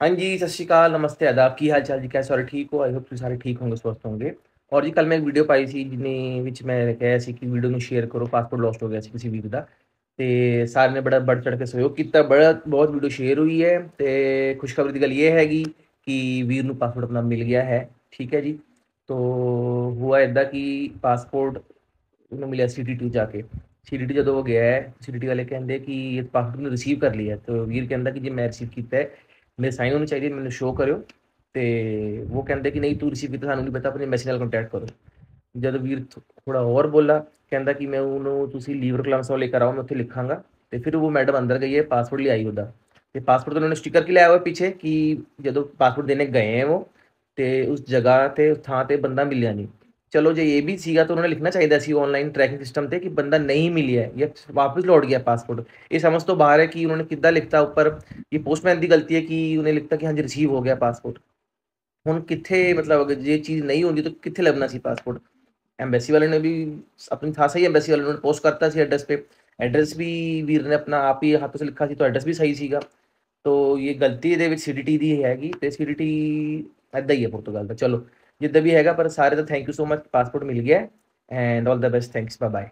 ਹਾਂਜੀ, ਸਤਿ ਸ਼੍ਰੀ ਅਕਾਲ, ਨਮਸਤੇ, ਆਦਾਬ, ਕੀ ਹਾਲ ਚਾਲ ਜੀ? ਕੈ ਸਾਰੇ ਠੀਕ ਹੋ? ਆਈ ਹੋਪ ਤੁਸੀਂ ਸਾਰੇ ਠੀਕ ਹੋਗੇ ਸਵਸਥ ਹੋਵੋਗੇ। ਔਰ ਜੀ ਕੱਲ ਮੈਂ ਇੱਕ ਵੀਡੀਓ ਪਾਈ ਸੀ, ਜਿਨੇ ਵਿੱਚ ਮੈਂ ਕਿਹਾ ਸੀ ਕਿ ਵੀਡੀਓ ਨੂੰ ਸ਼ੇਅਰ ਕਰੋ ਪਾਸਪੋਰਟ ਲੋਸਟ ਹੋ ਗਿਆ ਸੀ ਕਿਸੇ ਵੀਰ ਦਾ। ਤੇ ਸਾਰਿਆਂ ਨੇ ਬੜਾ ਵੱਡ ਚੜ ਕੇ ਸਹਿਯੋਗ ਕੀਤਾ, ਬੜਾ, ਬਹੁਤ ਵੀਡੀਓ ਸ਼ੇਅਰ ਹੋਈ ਹੈ। ਤੇ ਖੁਸ਼ਖਬਰੀ ਦੀ ਗੱਲ ਇਹ ਹੈਗੀ ਕਿ ਵੀਰ ਨੂੰ ਪਾਸਪੋਰਟ ਆਪਣਾ ਮਿਲ ਗਿਆ ਹੈ, ਠੀਕ ਹੈ ਜੀ? ਤੋ ਹੁਆ ਇਦਾਂ ਕਿ ਪਾਸਪੋਰਟ ਉਹਨੂੰ ਮਿਲਿਆ ਸੀ ਸੀਡੀਟੀ ਜਾ ਕੇ। ਸੀਡੀਟੀ ਜਦੋਂ ਉਹ ਗਿਆ ਹੈ ਸੀਡੀਟੀ ਵਾਲੇ ਕਹਿੰਦੇ ਕਿ ਇਹ ਪਾਸਪੋਰਟ ਨੂੰ ਰਿਸੀਵ ਕਰ ਲਿਆ ਤੇ ਵੀਰ ਕਹਿੰਦਾ ਕਿ ਜੇ ਮੈਂ ਰਿਸੀਵ ਕੀਤਾ ਹੈ ਮੇਰੇ ਸਾਈਨ ਹੋਣੀ ਚਾਹੀਦੀ ਮੈਨੂੰ ਸ਼ੋਅ ਕਰਿਓ ਤੇ ਉਹ ਕਹਿੰਦੇ ਕਿ ਨਹੀਂ ਤੂੰ ਰਿਸੀਵ ਕੀਤਾ ਸਾਨੂੰ ਨਹੀਂ ਪਤਾ ਆਪਣੇ ਮੈਸੇਜ ਨਾਲ ਕੰਟੈਕਟ ਕਰੋ ਜਦ ਵੀਰ ਥੋੜਾ ਹੋਰ ਬੋਲਾ ਕਹਿੰਦਾ ਕਿ ਮੈਂ ਉਹਨੂੰ ਤੁਸੀਂ ਲੀਵਰ ਕਲਾਸ ਵਾਲੇ ਕਰਾਓ ਮੈਂ ਉੱਥੇ ਲਿਖਾਂਗਾ ਤੇ ਫਿਰ ਉਹ ਮੈਡਮ ਅੰਦਰ ਗਈ ਹੈ ਪਾਸਪੋਰਟ ਲਈ ਆਈ ਉਹਦਾ ਤੇ ਪਾਸਪੋਰਟ ਤੋਂ ਉਹਨੇ ਸਟicker ਕਿ ਲਾਇਆ ਹੋਇਆ ਪਿੱਛੇ ਕਿ ਜਦੋਂ ਪਾਸਪੋਰਟ ਦੇਣੇ ਗਏ ਹੈ ਉਹ ਤੇ ਉਸ ਜਗ੍ਹਾ ਤੇ ਉਸ ਥਾਂ ਤੇ ਬੰਦਾ ਮਿਲਿਆ ਨਹੀਂ ਚਲੋ ਜੇ ਇਹ ਵੀ ਸੀਗਾ ਤਾਂ ਉਹਨਾਂ ਨੇ ਲਿਖਣਾ ਚਾਹੀਦਾ ਸੀ ਆਨਲਾਈਨ ਟਰੈਕਿੰਗ ਸਿਸਟਮ ਤੇ ਕਿ ਬੰਦਾ ਨਹੀਂ ਮਿਲਿਆ ਜਾਂ ਵਾਪਸ ਲੌਟ ਗਿਆ ਪਾਸਪੋਰਟ ਇਹ ਸਮਝ ਤੋਂ ਬਾਹਰ ਹੈ ਕਿ ਉਹਨਾਂ ਨੇ ਕਿੱਦਾਂ ਲਿਖਤਾ ਉੱਪਰ ਇਹ ਪੋਸਟਮੈਨ ਦੀ ਗਲਤੀ ਹੈ ਕਿ ਉਹਨੇ ਲਿਖਤਾ ਕਿ ਹਾਂਜੀ ਰਿਸੀਵ ਹੋ ਗਿਆ ਪਾਸਪੋਰਟ ਹੁਣ ਕਿੱਥੇ ਮਤਲਬ ਅਗਰ ਜੇ ਚੀਜ਼ ਨਹੀਂ ਹੁੰਦੀ ਤਾਂ ਕਿੱਥੇ ਲੱਭਣਾ ਸੀ ਪਾਸਪੋਰਟ ਐਮਬੈਸੀ ਵਾਲੇ ਨੇ ਵੀ अपनी था सही एम्बेसी वाले ने पोस्ट करता सी एड्रेस पे एड्रेस भी ਵੀਰ ਨੇ ਆਪਣਾ ਆਪ ਹੀ ਹੱਥ 'ਚ ਲਿਖਾ ਸੀ ਤਾਂ ਐਡਰੈਸ ਵੀ ਸਹੀ ਸੀਗਾ ਤੋ ਇਹ ਗਲਤੀ ਇਹਦੇ ਵਿੱਚ ਸੀਡੀਟੀ ਦੀ ਹੈਗੀ ਤੇ ਸੀਡੀਟੀ ਐਦਾਂ ਹੀ ਹੈ ਪੁਰਤਗਾਲ ਦਾ ਚਲੋ ਜਿੱਦਾਂ ਵੀ ਹੈਗਾ ਪਰ ਸਾਰੇ ਦਾ thank you so much passport ਮਿਲ ਗਿਆ and all the best thanks bye bye